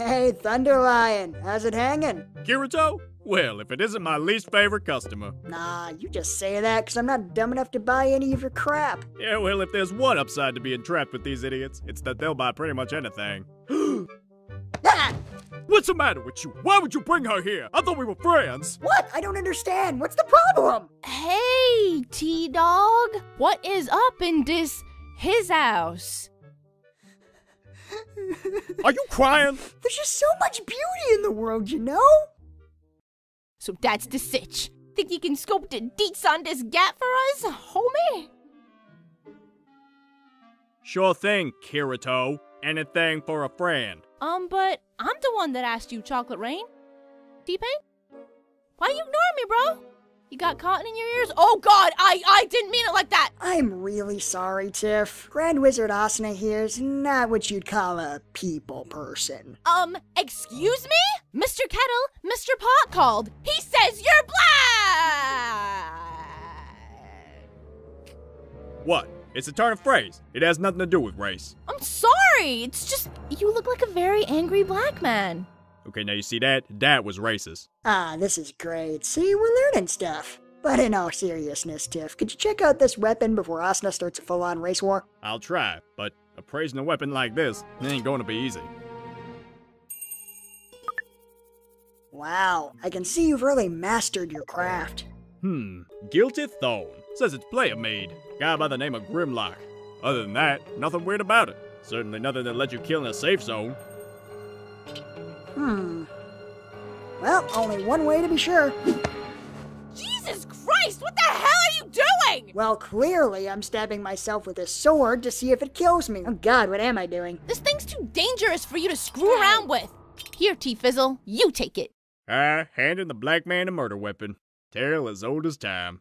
Hey, Thunder Lion, how's it hanging? Kirito? Well, if it isn't my least favorite customer. Nah, you just say that because I'm not dumb enough to buy any of your crap. Yeah, well, if there's one upside to being trapped with these idiots, it's that they'll buy pretty much anything. Ah! What's the matter with you? Why would you bring her here? I thought we were friends. What? I don't understand. What's the problem? Hey, T Dog. What is up in this his house? Are you crying? There's just so much beauty in the world, you know? So that's the sitch. Think you can scope the deets on this gap for us, homie? Sure thing, Kirito. Anything for a friend. Um, but I'm the one that asked you, Chocolate Rain. T-Pain? Why you ignoring me, bro? You got cotton in your ears? Oh god, I I didn't mean it like that! I'm really sorry, Tiff. Grand Wizard Asuna here is not what you'd call a people person. Um, excuse me? Mr. Kettle, Mr. Pot called. He says you're black! What? It's a turn of phrase. It has nothing to do with race. I'm sorry, it's just you look like a very angry black man. Okay, now you see that? That was racist. Ah, this is great. See, we're learning stuff. But in all seriousness, Tiff, could you check out this weapon before Asuna starts a full-on race war? I'll try, but appraising a weapon like this ain't going to be easy. Wow, I can see you've really mastered your craft. Hmm, Guilty Thorn. Says it's player made. Guy by the name of Grimlock. Other than that, nothing weird about it. Certainly nothing that let you kill in a safe zone. Hmm. Well, only one way to be sure. Jesus Christ, what the hell are you doing? Well, clearly I'm stabbing myself with a sword to see if it kills me. Oh god, what am I doing? This thing's too dangerous for you to screw around with. Here, T Fizzle, you take it. Ah, handing the black man a murder weapon. Tale as old as time.